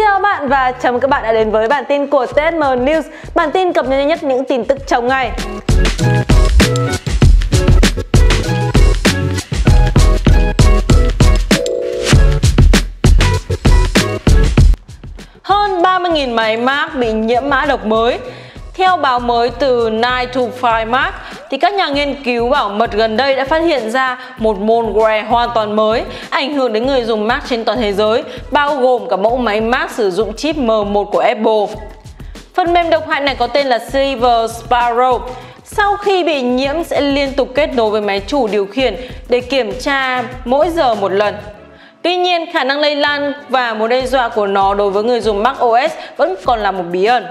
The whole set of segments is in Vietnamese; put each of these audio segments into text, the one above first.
Xin chào bạn và chào mừng các bạn đã đến với bản tin của TSM News. Bản tin cập nhật nhanh nhất những tin tức trong ngày. Hơn 30.000 máy Mac bị nhiễm mã độc mới. Theo báo mới từ 9 to 5 Mac thì các nhà nghiên cứu bảo mật gần đây đã phát hiện ra một malware hoàn toàn mới ảnh hưởng đến người dùng Mac trên toàn thế giới, bao gồm cả mẫu máy Mac sử dụng chip M1 của Apple. Phần mềm độc hại này có tên là Silver Sparrow. Sau khi bị nhiễm sẽ liên tục kết nối với máy chủ điều khiển để kiểm tra mỗi giờ một lần. Tuy nhiên, khả năng lây lan và mối đe dọa của nó đối với người dùng Mac OS vẫn còn là một bí ẩn.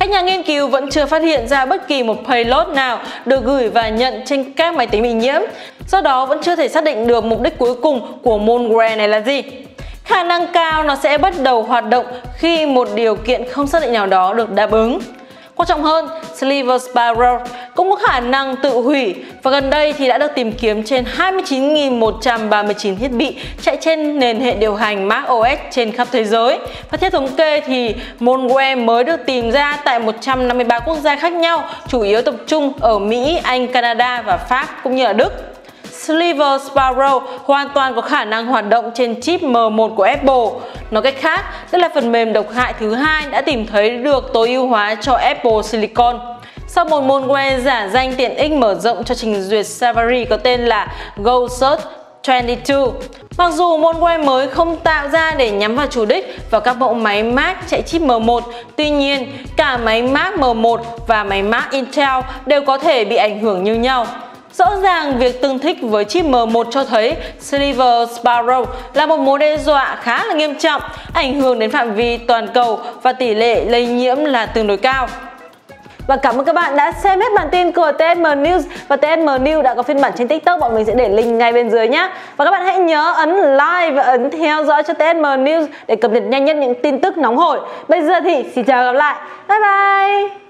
Các nhà nghiên cứu vẫn chưa phát hiện ra bất kỳ một payload nào được gửi và nhận trên các máy tính bị nhiễm, do đó vẫn chưa thể xác định được mục đích cuối cùng của malware này là gì. Khả năng cao nó sẽ bắt đầu hoạt động khi một điều kiện không xác định nào đó được đáp ứng. Quan trọng hơn, Silver Sparrow cũng có khả năng tự hủy và gần đây thì đã được tìm kiếm trên 29.139 thiết bị chạy trên nền hệ điều hành Mac OS trên khắp thế giới. Và theo thống kê thì malware mới được tìm ra tại 153 quốc gia khác nhau, chủ yếu tập trung ở Mỹ, Anh, Canada và Pháp cũng như là Đức. Sliver Sparrow hoàn toàn có khả năng hoạt động trên chip M1 của Apple. Nói cách khác, đây là phần mềm độc hại thứ hai đã tìm thấy được tối ưu hóa cho Apple Silicon. Sau một malware giả danh tiện ích mở rộng cho trình duyệt Safari có tên là GoSearch 22. Mặc dù malware mới không tạo ra để nhắm vào chủ đích vào các mẫu máy Mac chạy chip M1, tuy nhiên cả máy Mac M1 và máy Mac Intel đều có thể bị ảnh hưởng như nhau. Rõ ràng việc tương thích với chip M1 cho thấy Silver Sparrow là một mối đe dọa khá là nghiêm trọng, ảnh hưởng đến phạm vi toàn cầu và tỷ lệ lây nhiễm là tương đối cao. Và cảm ơn các bạn đã xem hết bản tin của TSM News. Và TSM News đã có phiên bản trên TikTok Bọn mình sẽ để link ngay bên dưới nhé Và các bạn hãy nhớ ấn like và ấn theo dõi cho TSM News Để cập nhật nhanh nhất những tin tức nóng hổi. Bây giờ thì xin chào và gặp lại. Bye bye!